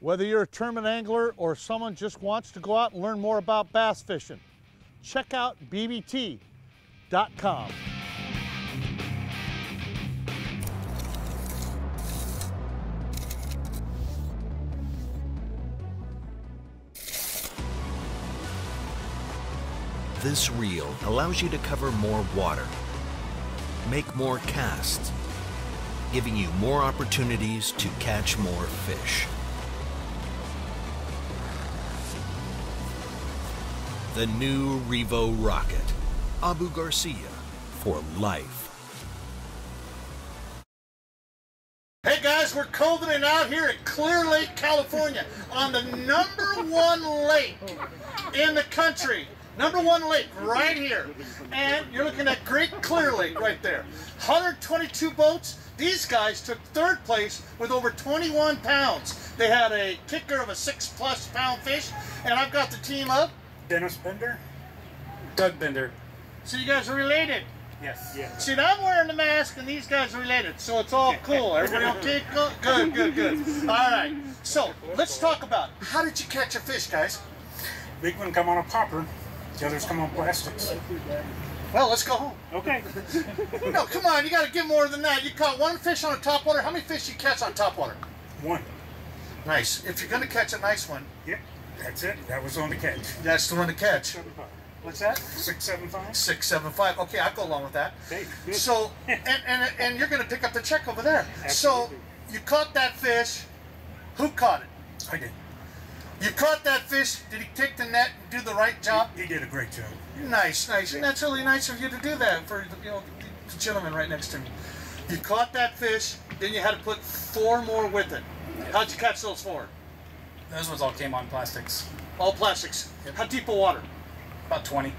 Whether you're a tournament angler or someone just wants to go out and learn more about bass fishing, check out BBT.com. This reel allows you to cover more water, make more casts, giving you more opportunities to catch more fish. The new Revo Rocket, Abu Garcia, for life. Hey guys, we're coveting out here at Clear Lake, California, on the number one lake in the country. Number one lake right here. And you're looking at Great Clear Lake right there. 122 boats. These guys took third place with over 21 pounds. They had a kicker of a six plus pound fish. And I've got the team up. Dennis Bender? Doug Bender. So you guys are related. Yes. Yes. See, I'm wearing the mask and these guys are related, so it's all cool. Everybody okay? Good, good, good. All right. So let's talk about it. how did you catch a fish, guys? Big one come on a popper. The others come on plastics. Well, let's go home. Okay. no, come on. You got to give more than that. You caught one fish on a top water. How many fish you catch on top water? One. Nice. If you're going to catch a nice one. Yep. That's it. That was on the catch. That's the one to catch. What's that? Six seven five. Six seven five. Okay, I'll go along with that. Okay, good. So, and, and and you're going to pick up the check over there. Absolutely. So, you caught that fish. Who caught it? I did. You caught that fish. Did he take the net and do the right job? He did a great job. Nice, nice. And that's really nice of you to do that for you know the gentleman right next to me. You caught that fish. Then you had to put four more with it. How'd you catch those four? Those ones all came on plastics. All plastics. How deep of water? About 20.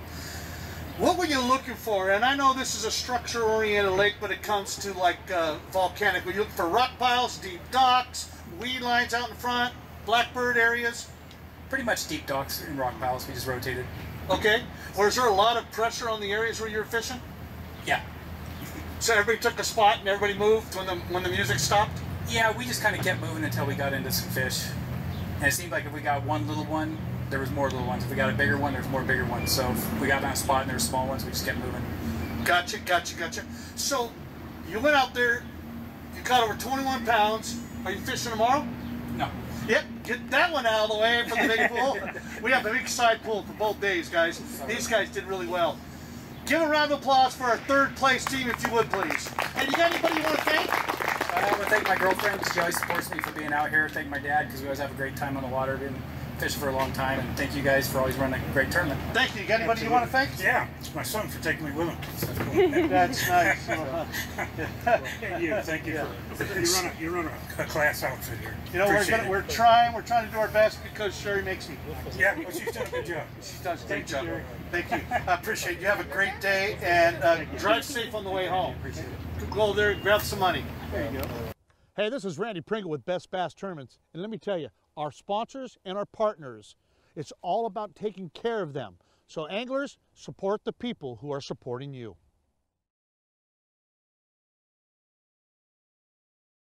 What were you looking for? And I know this is a structure-oriented lake, but it comes to like uh, volcanic. Were you looking for rock piles, deep docks, weed lines out in front, blackbird areas? Pretty much deep docks and rock piles. We just rotated. Okay. Or is there a lot of pressure on the areas where you're fishing? Yeah. So everybody took a spot and everybody moved when the when the music stopped. Yeah, we just kind of kept moving until we got into some fish. And it seemed like if we got one little one, there was more little ones. If we got a bigger one, there's more bigger ones. So if we got on a spot and there were small ones, we just kept moving. Gotcha, gotcha, gotcha. So you went out there, you caught over 21 pounds. Are you fishing tomorrow? No. Yep, get that one out of the way for the big pool. We have the big side pool for both days, guys. These guys did really well. Give a round of applause for our third place team, if you would, please. Hey, you got anybody you want to thank? I want to thank my girlfriend because she always supports me for being out here. Thank my dad because we always have a great time on the water. Fishing for a long time. And thank you guys for always running a great tournament. Thank you. You got anybody you want to thank? Yeah, it's my son for taking me with him. That's nice. Thank you. Thank you. For, you run a you run a, a class outfit here. You know, we're, gonna, we're trying. We're trying to do our best because Sherry makes me. Yeah, well, she's done a good job. She does a great Thank you, job. Sherry. Thank you. I appreciate it. You have a great day and uh, drive safe on the way home. Appreciate it. Go there and grab some money. There you go. Hey, this is Randy Pringle with Best Bass Tournaments. And let me tell you, our sponsors and our partners, it's all about taking care of them. So anglers, support the people who are supporting you.